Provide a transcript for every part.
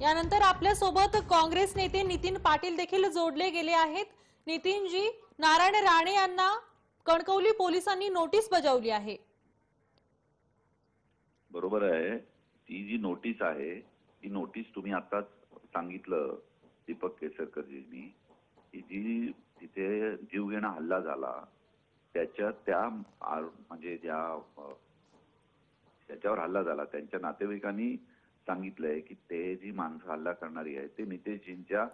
यानंतर आपल्यासोबत काँग्रेस नेते नितीन पाटील देखील जोडले गेले आहेत. नितीनजी नारायण राणे यांना कणकवली पोलिसांनी नोटीस बजावली आहे. बरोबर आहे. ती जी नोटीस आहे ती नोटीस तुम्ही आताच सांगितलं दीपक केसरकरजींनी की जी तिथे जीवघेणा हल्ला झाला त्याच्या त्या म्हणजे ज्या त्याच्यावर हल्ला झाला त्यांच्या नातेवाईकांनी सांगितलंय की ते जी माणसं हल्ला करणारी आहेत ते नितेशजींच्या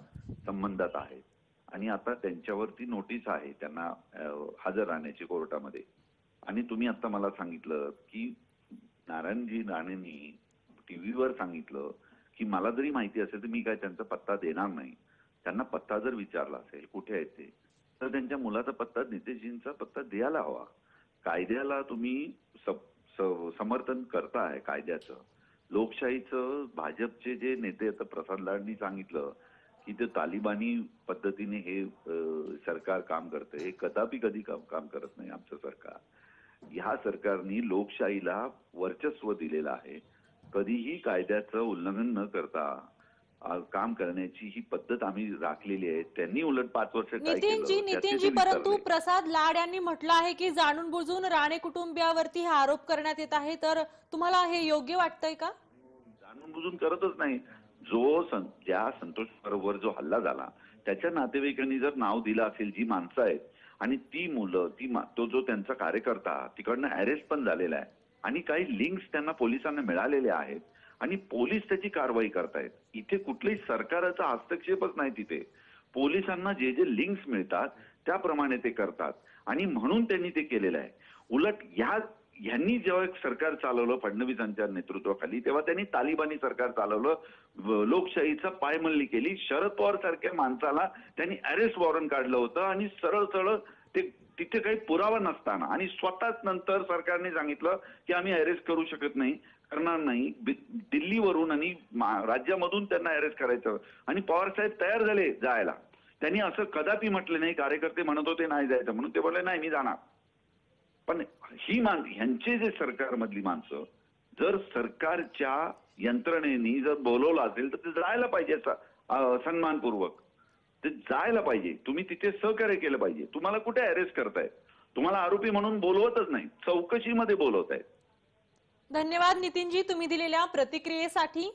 संबंधात आहेत. आणि आता त्यांच्यावरती नोटीस आहे त्यांना हजर राहण्याची कोर्टामध्ये. आणि तुम्ही आता मला सांगितलं की नारायणजी राणेंनी टीव्हीवर सांगितलं की मला जरी माहिती असेल तर मी काय त्यांचा पत्ता देणार नाही. त्यांना पत्ता जर विचारला असेल कुठे आहे ते तर त्यांच्या मुलाचा पत्ता नितेशजींचा पत्ता द्यायला हवा. कायद्याला तुम्ही स- स- समर्थन करताय कायद्याचं. लोकशाहीचं भाजपचे जे नेते आता प्रसाद लाडनी सांगितलं की ते तालिबानी पद्धतीने हे सरकार काम करतं हे कदापि कधी काम काम करत नाही आमचं सरकार. ह्या सरकारनी लोकशाहीला वर्चस्व दिलेलं आहे. कधीही कायद्याचं उल्लंघन न करता काम करण्याची ही पद्धत आम्ही राखलेली आहे. त्यांनी उलट पाच वर्ष नितीनजी नितीनजी परंतु. प्रसाद लाड यांनी म्हटलं आहे की जाणून बुजून राणे कुटुंबियावरती हे आरोप करण्यात येत आहे. तर तुम्हाला हे योग्य वाटतंय का? जाणून बुजून करतच नाही. जो सं- ज्या संतोष बरोबर जो हल्ला झाला त्याच्या नातेवाईकांनी जर नाव दिलं असेल जी माणसं आहेत आणि ती मुलं ती तो जो त्यांचा कार्यकर्ता तिकडनं अरेस्ट पण झालेला आहे. आणि काही लिंक्स त्यांना पोलिसांना मिळालेले आहेत आणि पोलीस त्याची कारवाई करतायत. इथे कुठल्याही सरकाराचा हस्तक्षेपच नाही तिथे. पोलिसांना जे जे लिंक्स मिळतात त्याप्रमाणे ते करतात. आणि म्हणून त्यांनी ते केलेलं आहे. उलट ह्या यांनी जेव्हा एक सरकार चालवलं फडणवीसांच्या नेतृत्वाखाली तेव्हा त्यांनी तालिबानी सरकार चालवलं लोकशाहीचा पायमल्ली केली. शरद पवार सारख्या माणसाला त्यांनी अरेस्ट वॉरंट काढलं होतं आणि सरळ सरळ ते तिथे काही पुरावा नसताना आणि स्वतःच नंतर सरकारने सांगितलं की आम्ही अरेस्ट करू शकत नाही करणार नाही. दिल्लीवरून आणि राज्यामधून त्यांना अरेस्ट करायचं. आणि पवार साहेब तयार झाले जायला. त्यांनी असं कदापि म्हटलं नाही कार्यकर्ते म्हणत होते नाही जायचं म्हणून. ते बोलले नाही मी जाणार. पण ही मान ह्यांचे जे सरकारमधली माणसं जर सरकारच्या यंत्रणेनी जर बोलवलं असेल तर ते जायला पाहिजे सन्मानपूर्वक. ते जायला पाहिजे. तुम्ही तिथे सहकार्य केलं पाहिजे. तुम्हाला कुठे अरेस्ट करतायत? तुम्हाला आरोपी म्हणून बोलवतच नाही. चौकशीमध्ये बोलवत आहेत धन्यवाद नितीनजी तुम्ही दिलेल्या प्रतिक्रियेसाठी.